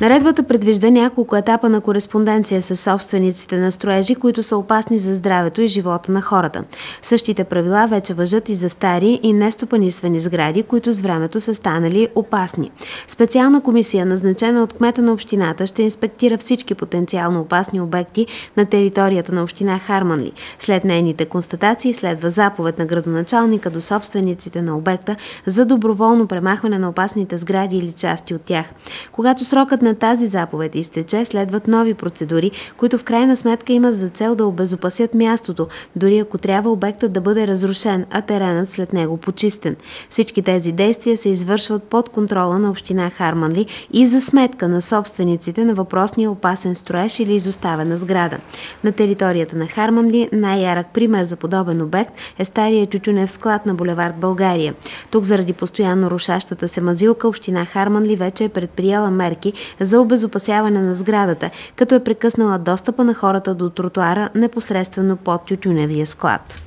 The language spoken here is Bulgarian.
Наредбата предвижда няколко етапа на кореспонденция с собствениците на строежи, които са опасни за здравето и живота на хората. Същите правила вече въжат и за стари и нестопанисвани сгради, които с времето са станали опасни. Специална комисия, назначена от кмета на общината, ще инспектира всички потенциално опасни обекти на територията на община Харманли. След нейните констатации следва заповед на градоначалника до собствениците на обекта за доброволно премахване на опасните сгради или части от тях. Когато срокът на тази заповед изтече, следват нови процедури, които в крайна сметка имат за цел да обезопасят мястото, дори ако трябва обектът да бъде разрушен, а теренът след него почистен. Всички тези действия се извършват под контрола на община Харманли и за сметка на собствениците на въпросния опасен строеж или изоставена сграда. На територията на Харманли най-ярък пример за подобен обект е стария тютюнев склад на булевард България. Тук заради постоянно рушащата се мазилка община Харманли вече е предприела мерки за обезопасяване на сградата, като е прекъснала достъпа на хората до тротуара непосредствено под тютюневия склад.